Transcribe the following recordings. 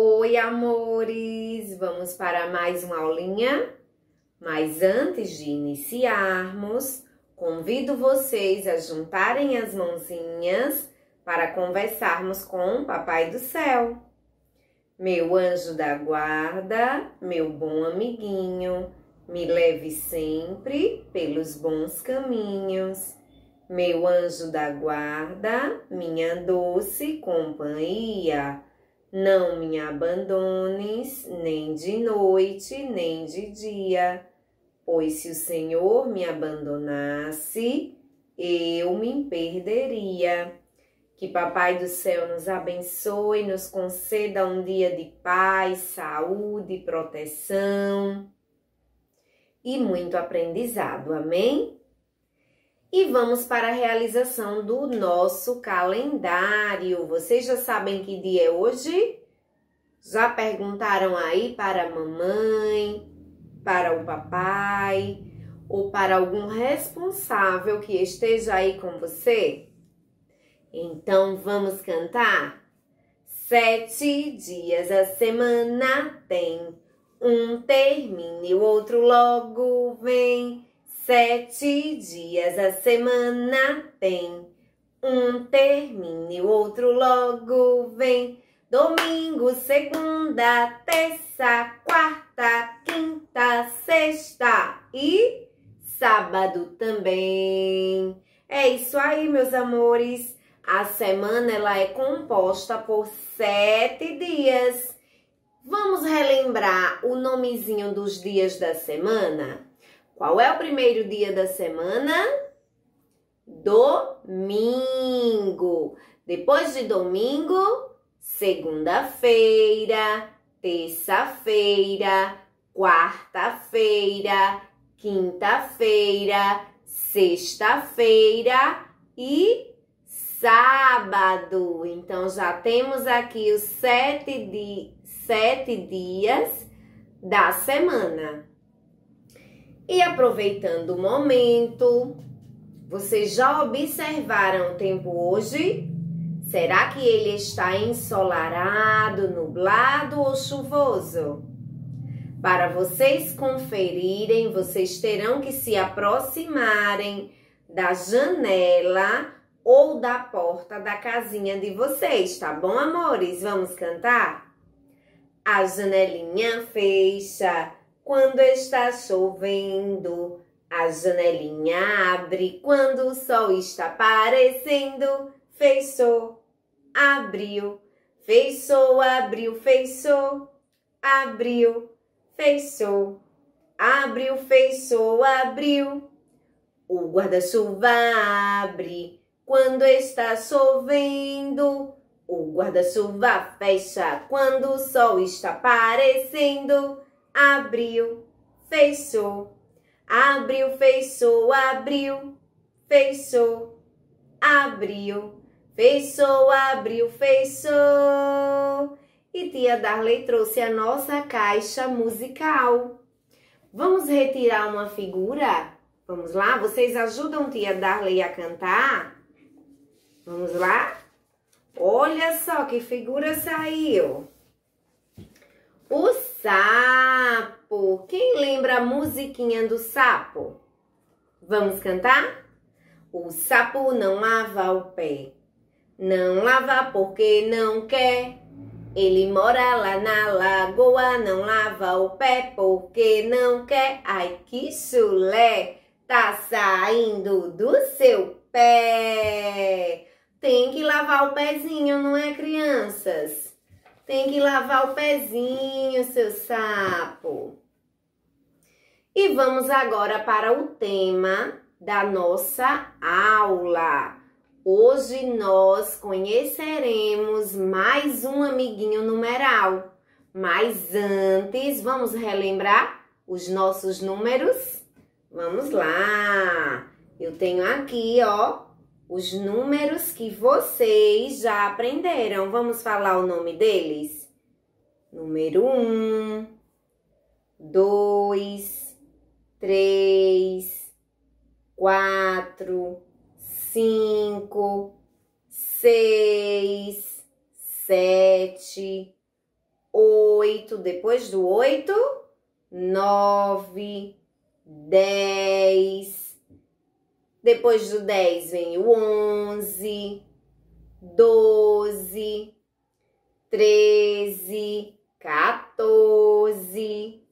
Oi, amores! Vamos para mais uma aulinha? Mas antes de iniciarmos, convido vocês a juntarem as mãozinhas para conversarmos com o Papai do Céu. Meu anjo da guarda, meu bom amiguinho, me leve sempre pelos bons caminhos. Meu anjo da guarda, minha doce companhia, não me abandones nem de noite nem de dia, pois se o Senhor me abandonasse, eu me perderia. Que Papai do Céu nos abençoe, nos conceda um dia de paz, saúde, proteção e muito aprendizado. Amém? E vamos para a realização do nosso calendário. Vocês já sabem que dia é hoje? Já perguntaram aí para a mamãe, para o papai ou para algum responsável que esteja aí com você? Então vamos cantar? Sete dias a semana tem, um termina e o outro logo vem. Sete dias a semana tem, um termina e o outro logo vem. Domingo, segunda, terça, quarta, quinta, sexta e sábado também. É isso aí, meus amores. A semana ela é composta por sete dias. Vamos relembrar o nomezinho dos dias da semana? Qual é o primeiro dia da semana? Domingo. Depois de domingo, segunda-feira, terça-feira, quarta-feira, quinta-feira, sexta-feira e sábado. Então já temos aqui os sete, di sete dias da semana. E aproveitando o momento, vocês já observaram o tempo hoje? Será que ele está ensolarado, nublado ou chuvoso? Para vocês conferirem, vocês terão que se aproximarem da janela ou da porta da casinha de vocês, tá bom, amores? Vamos cantar? A janelinha fecha quando está chovendo. A janelinha abre quando o sol está aparecendo. Fechou, abriu, fechou, abriu, fechou, abriu, fechou, abriu, fechou, abriu. O guarda-chuva abre quando está chovendo. O guarda-chuva fecha quando o sol está aparecendo abriu, fechou, abriu, fechou, abriu, fechou, abriu, fechou, abriu, fechou. E tia Darley trouxe a nossa caixa musical. Vamos retirar uma figura? Vamos lá? Vocês ajudam tia Darley a cantar? Vamos lá? Olha só que figura saiu. O sapo. Quem lembra a musiquinha do sapo? Vamos cantar? O sapo não lava o pé. Não lava porque não quer. Ele mora lá na lagoa, não lava o pé porque não quer. Ai, que chulé! Tá saindo do seu pé. Tem que lavar o pezinho, não é, crianças? Tem que lavar o pezinho, seu sapo. E vamos agora para o tema da nossa aula. Hoje nós conheceremos mais um amiguinho numeral. Mas antes, vamos relembrar os nossos números? Vamos lá! Eu tenho aqui, ó, os números que vocês já aprenderam. Vamos falar o nome deles? Número um, dois, três, quatro, cinco, seis, sete, oito. Depois do oito, nove, dez. Depois do dez vem o onze, doze, treze, 14.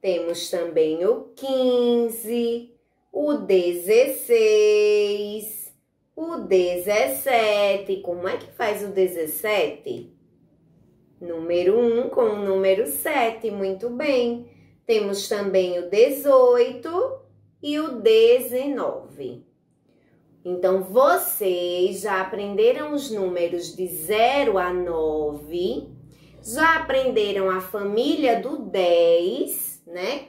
Temos também o 15, o 16, o 17. Como é que faz o 17? Número 1 com o número 7, muito bem. Temos também o 18 e o 19. Então, vocês já aprenderam os números de 0 a 9 já aprenderam a família do 10, né?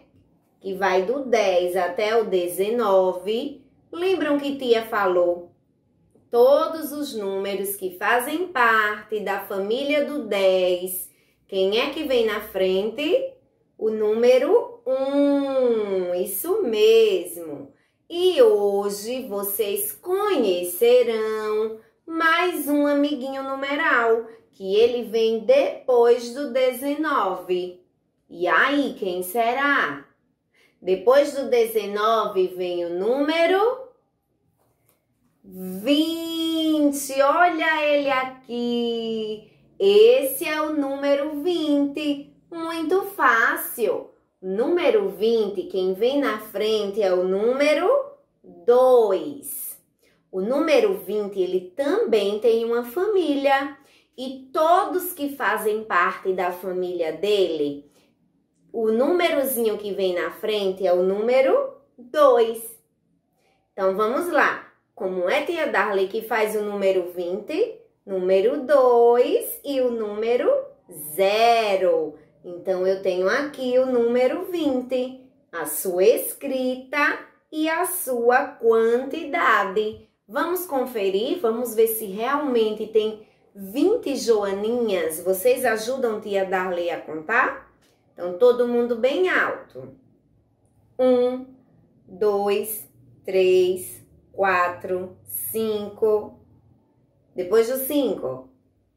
Que vai do 10 até o 19. Lembram que tia falou? Todos os números que fazem parte da família do 10. Quem é que vem na frente? O número 1. Isso mesmo. E hoje vocês conhecerão mais um amiguinho numeral que ele vem depois do 19. E aí, quem será? Depois do 19 vem o número 20. Olha ele aqui. Esse é o número 20. Muito fácil. Número 20, quem vem na frente é o número 2. O número 20, ele também tem uma família e todos que fazem parte da família dele, o númerozinho que vem na frente é o número 2. Então vamos lá. Como é tia Darley que faz o número 20, número 2 e o número 0. Então eu tenho aqui o número 20, a sua escrita e a sua quantidade. Vamos conferir, vamos ver se realmente tem 20 joaninhas. Vocês ajudam tia Darley a contar? Então, todo mundo bem alto. Um, dois, três, quatro, cinco. Depois do cinco,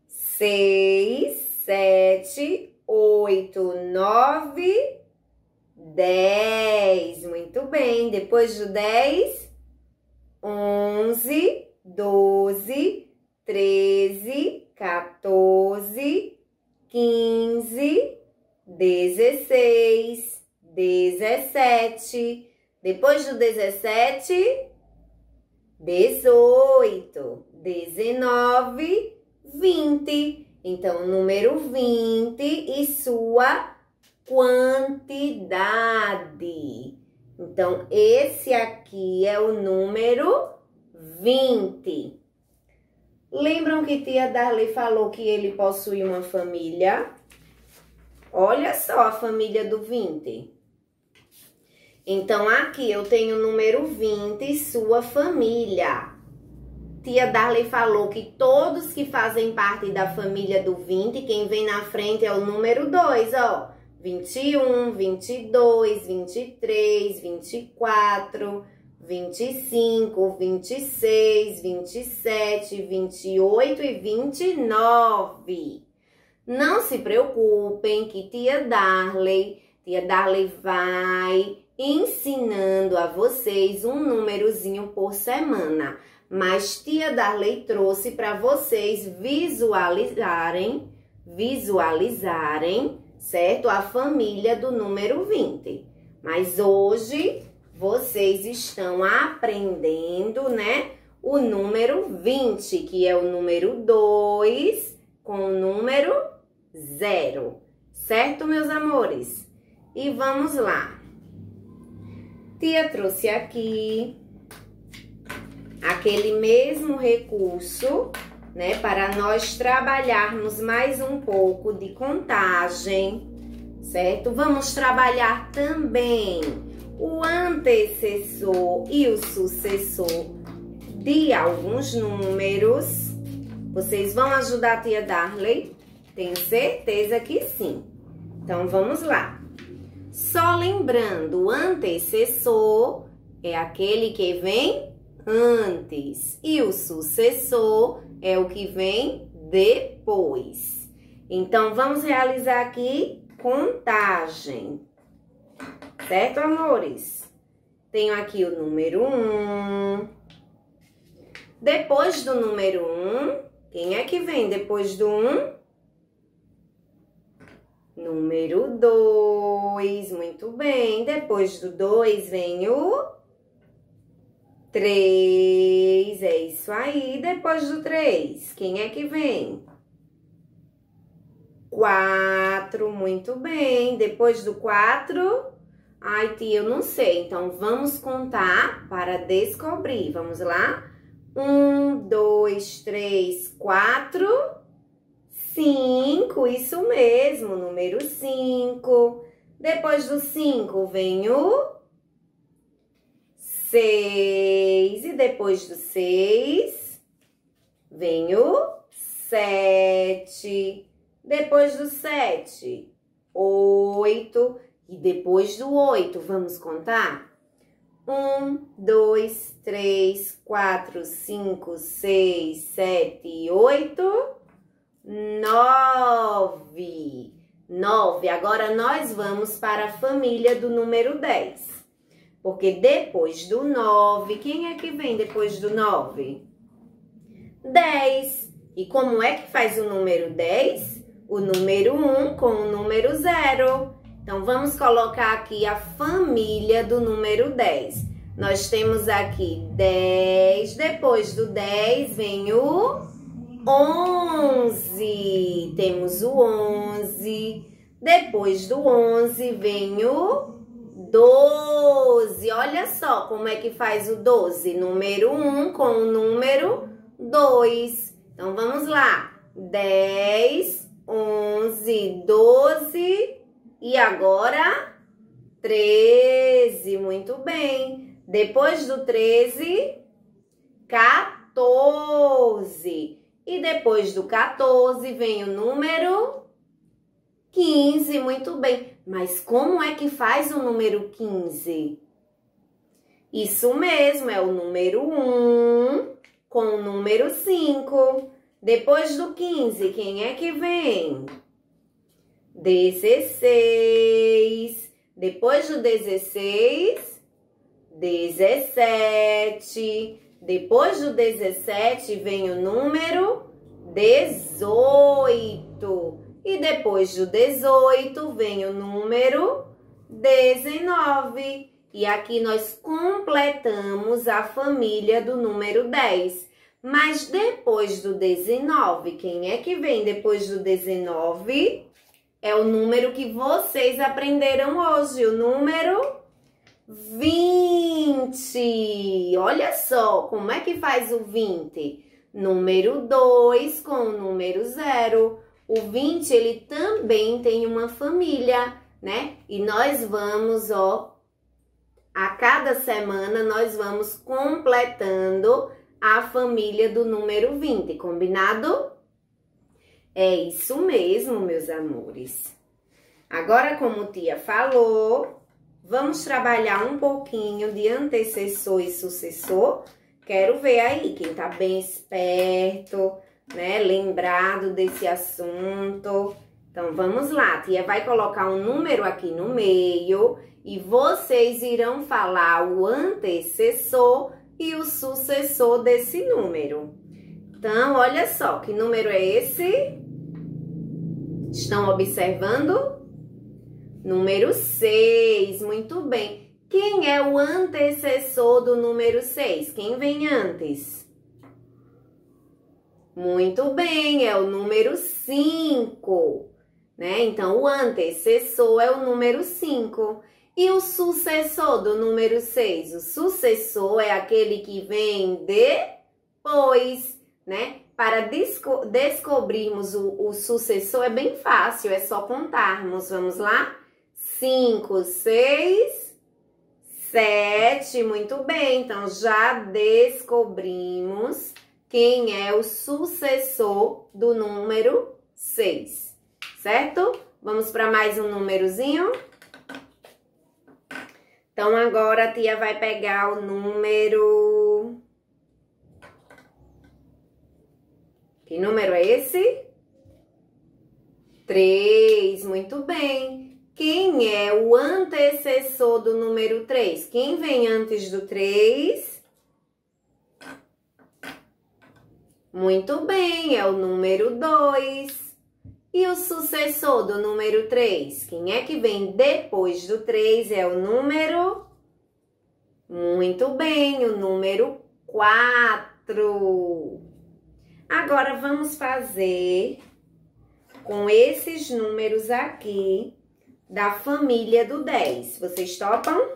seis, sete, oito, nove, dez. Muito bem. Depois do dez, onze, doze, 13, 14, 15, 16, 17. Depois do 17, 18, 19, 20. Então, número 20 e sua quantidade. Então, esse aqui é o número 20. Lembram que tia Darley falou que ele possui uma família? Olha só a família do 20. Então, aqui eu tenho o número 20, sua família. Tia Darley falou que todos que fazem parte da família do 20, quem vem na frente é o número 2, ó. 21, 22, 23, 24, 25, 26, 27, 28 e 29. Não se preocupem que tia Darley, tia Darley vai ensinando a vocês um númerozinho por semana. Mas tia Darley trouxe para vocês visualizarem, visualizarem, certo? A família do número 20. Mas hoje vocês estão aprendendo, né? O número 20, que é o número 2 com o número 0. Certo, meus amores? E vamos lá. Tia trouxe aqui aquele mesmo recurso, né? Para nós trabalharmos mais um pouco de contagem, certo? Vamos trabalhar também o antecessor e o sucessor de alguns números. Vocês vão ajudar a tia Darley? Tenho certeza que sim. Então, vamos lá. Só lembrando, o antecessor é aquele que vem antes e o sucessor é o que vem depois. Então, vamos realizar aqui contagem. Certo, amores? Tenho aqui o número 1. Um. Depois do número 1, um, quem é que vem depois do 1? Um? Número 2, muito bem. Depois do 2 vem o 3, é isso aí. Depois do 3, quem é que vem? Quatro, muito bem. Depois do quatro, ai, tia, eu não sei. Então, vamos contar para descobrir. Vamos lá? Um, dois, três, quatro, cinco. Isso mesmo, número cinco. Depois do cinco vem o seis. E depois do seis vem o sete. Depois do sete, oito. E depois do oito, vamos contar? Um, dois, três, quatro, cinco, seis, sete, oito, nove. Nove. Agora nós vamos para a família do número dez. Porque depois do nove, quem é que vem depois do nove? Dez. E como é que faz o número dez? o número 1 com o número 0. Então, vamos colocar aqui a família do número 10. Nós temos aqui 10, depois do 10 vem o 11. Temos o 11. Depois do 11 vem o 12. Olha só como é que faz o 12. Número 1 com o número 2. Então, vamos lá. 10, 11, 12 e agora 13. Muito bem. Depois do 13, 14. E depois do 14 vem o número 15. Muito bem. Mas como é que faz o número 15? Isso mesmo, é o número 1 com o número 5. Depois do 15, quem é que vem? 16. Depois do 16, 17. Depois do 17 vem o número 18. E depois do 18 vem o número 19. E aqui nós completamos a família do número 10. Mas depois do 19, quem é que vem depois do 19? É o número que vocês aprenderam hoje, o número 20. Olha só, como é que faz o 20? Número 2 com o número 0. O 20, ele também tem uma família, né? E nós vamos, ó, a cada semana nós vamos completando a família do número 20, combinado? É isso mesmo, meus amores. Agora, como tia falou, vamos trabalhar um pouquinho de antecessor e sucessor. Quero ver aí quem tá bem esperto, né? Lembrado desse assunto. Então, vamos lá. Tia vai colocar um número aqui no meio e vocês irão falar o antecessor e o sucessor desse número. Então, olha só, que número é esse? Estão observando? Número 6, muito bem. Quem é o antecessor do número 6? Quem vem antes? Muito bem, é o número 5, né? Então, o antecessor é o número 5. E o sucessor do número 6? O sucessor é aquele que vem depois, né? Para desco descobrirmos o, o sucessor é bem fácil, é só contarmos. Vamos lá? 5, 6, 7. Muito bem, então já descobrimos quem é o sucessor do número 6, certo? Vamos para mais um númerozinho? Então, agora a tia vai pegar o número... Que número é esse? 3. Muito bem. Quem é o antecessor do número 3? Quem vem antes do 3? Muito bem, é o número 2. E o sucessor do número 3? Quem é que vem depois do 3 é o número? Muito bem, o número 4. Agora vamos fazer com esses números aqui da família do 10. Vocês topam?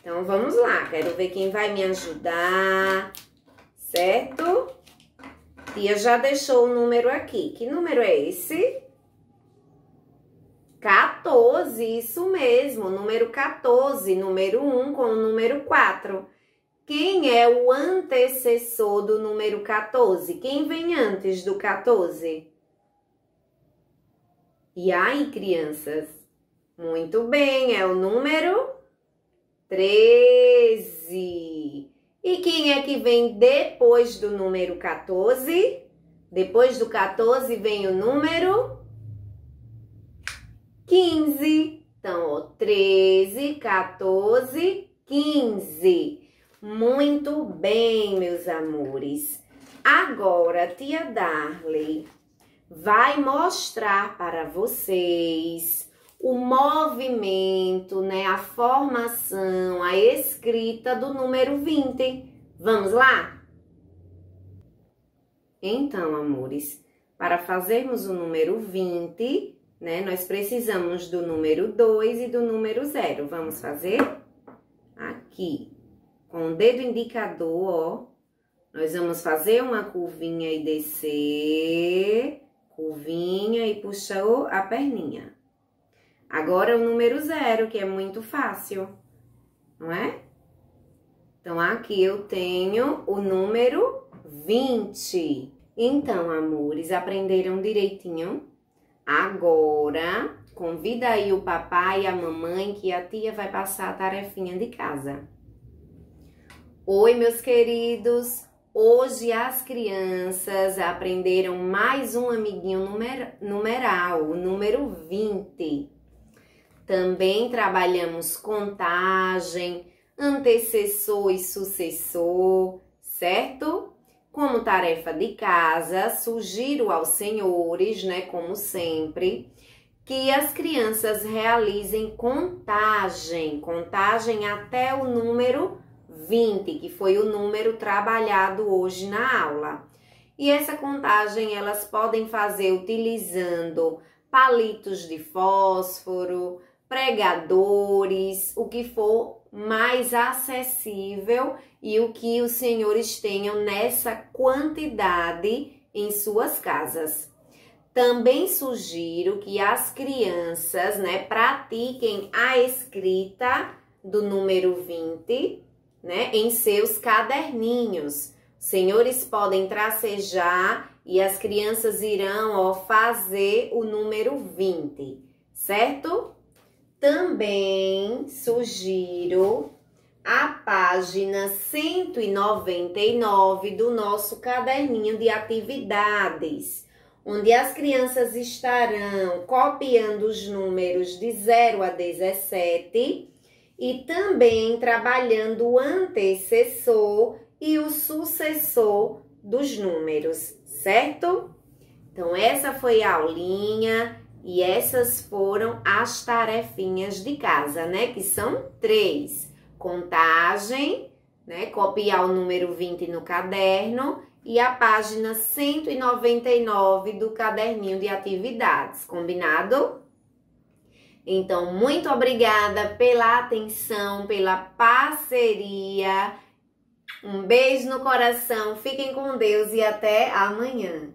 Então vamos lá, quero ver quem vai me ajudar, certo? Tia já deixou o número aqui. Que número é esse? 14, isso mesmo, número 14, número 1 com o número 4. Quem é o antecessor do número 14? Quem vem antes do 14? E aí, crianças? Muito bem, é o número 13. E quem é que vem depois do número 14? Depois do 14 vem o número 15. Então, ó, 13, 14, 15. Muito bem, meus amores. Agora, tia Darley vai mostrar para vocês o movimento, né, a formação, a escrita do número 20. Vamos lá? Então, amores, para fazermos o número 20, né, nós precisamos do número 2 e do número 0. Vamos fazer? Aqui, com o dedo indicador, ó, nós vamos fazer uma curvinha e descer, curvinha e puxou a perninha. Agora o número zero, que é muito fácil, não é? Então, aqui eu tenho o número 20. Então, amores, aprenderam direitinho? Agora, convida aí o papai e a mamãe que a tia vai passar a tarefinha de casa. Oi, meus queridos! Hoje as crianças aprenderam mais um amiguinho numer numeral, o número 20. Também trabalhamos contagem, antecessor e sucessor, certo? Como tarefa de casa, sugiro aos senhores, né, como sempre, que as crianças realizem contagem, contagem até o número 20, que foi o número trabalhado hoje na aula. E essa contagem elas podem fazer utilizando palitos de fósforo, pregadores, o que for mais acessível e o que os senhores tenham nessa quantidade em suas casas. Também sugiro que as crianças, né, pratiquem a escrita do número 20, né, em seus caderninhos. Senhores podem tracejar e as crianças irão ó, fazer o número 20, certo? Também sugiro a página 199 do nosso caderninho de atividades, onde as crianças estarão copiando os números de 0 a 17 e também trabalhando o antecessor e o sucessor dos números, certo? Então, essa foi a aulinha. E essas foram as tarefinhas de casa, né? Que são três: contagem, né? Copiar o número 20 no caderno e a página 199 do caderninho de atividades, combinado? Então, muito obrigada pela atenção, pela parceria. Um beijo no coração, fiquem com Deus e até amanhã.